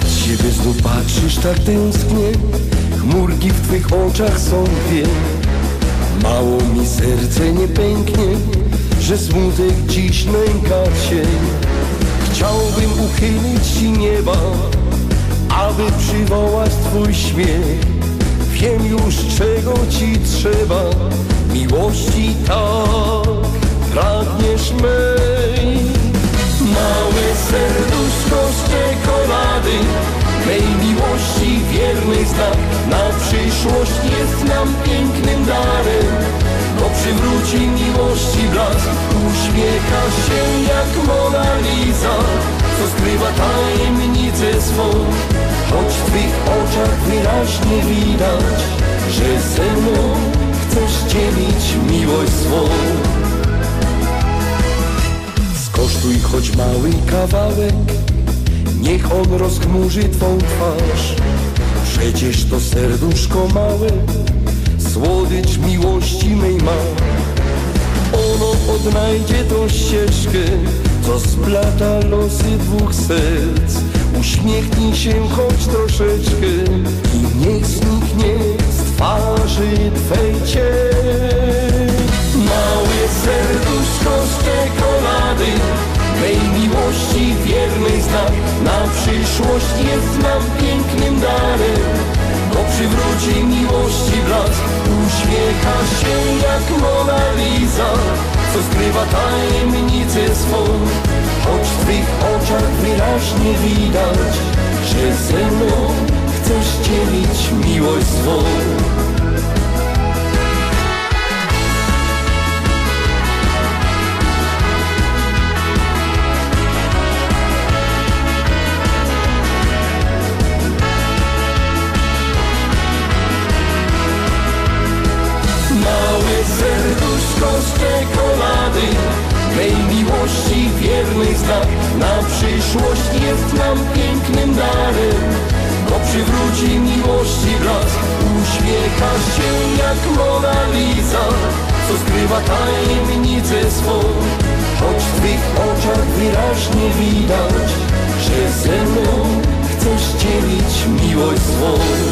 Czy znów patrzysz tak tęsknie? Chmurki w twych oczach są dwie. Mało mi serce nie pęknie Że smutek dziś nęka cię Chciałbym uchylić ci nieba Aby przywołać twój śmiech. Wiem już czego ci trzeba. Miłości tak pragniesz znak. Na przyszłość jest nam pięknym darem Bo przywróci miłości blask Uśmiecha się jak Mona Lisa Co skrywa tajemnicę swą. Choć w twych oczach wyraźnie widać Że ze mną chcesz dzielić miłość swą. Skosztuj choć mały kawałek, niech on rozchmurzy twą twarz. Przecież to serduszko małe, słodycz miłości mej ma. Ono odnajdzie tą ścieżkę, co splata losy dwóch serc. Uśmiechnij się choć troszeczkę i niech zniknie z twarzy twej cień. Małe serduszko z czekolady Mej miłości wierny znak Na przyszłość jest nam Bo przywróci miłości blask Uśmiecha się jak Mona Lisa Co skrywa tajemnicę swą. Choć w twych oczach wyraźnie widać Że ze mną chcesz dzielić miłość swą wierny znak. Na przyszłość jest nam pięknym darem Bo przywróci miłości blask Uśmiecha się jak Mona Lisa Co skrywa tajemnicę swą. Choć w twych oczach wyraźnie widać Że ze mną chcesz dzielić miłość swą